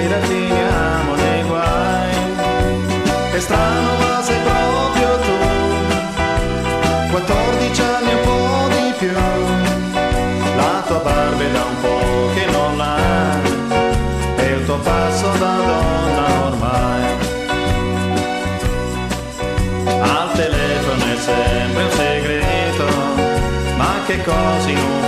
sera finiamo nei guai. È strano ma sei proprio tu, 14 anni un po' di più, la tua barba è da un po' che non l'hai, e il tuo passo da donna ormai. Al telefono è sempre un segreto, ma che cosa in un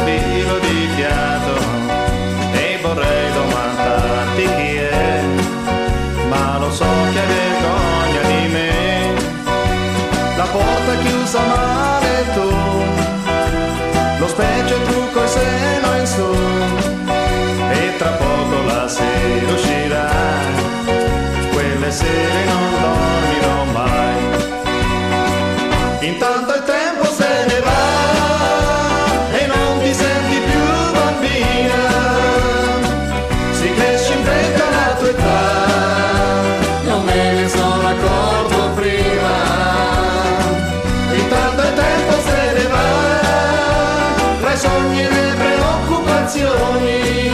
canzoni,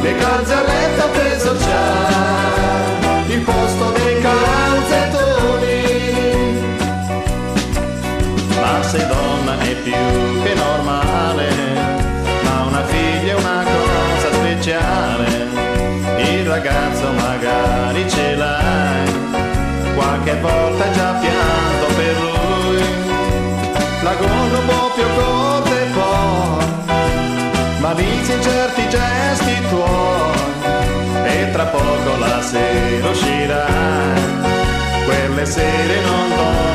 le calze a letto ha preso già il posto dei calzettoni. Ma sei donna è più che normale, ma una figlia è una cosa speciale. Il ragazzo magari ce l'hai, qualche volta già pianto per lui. La gonna un po' più corta. sera uscirai, quelle sere non voglio.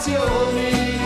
救命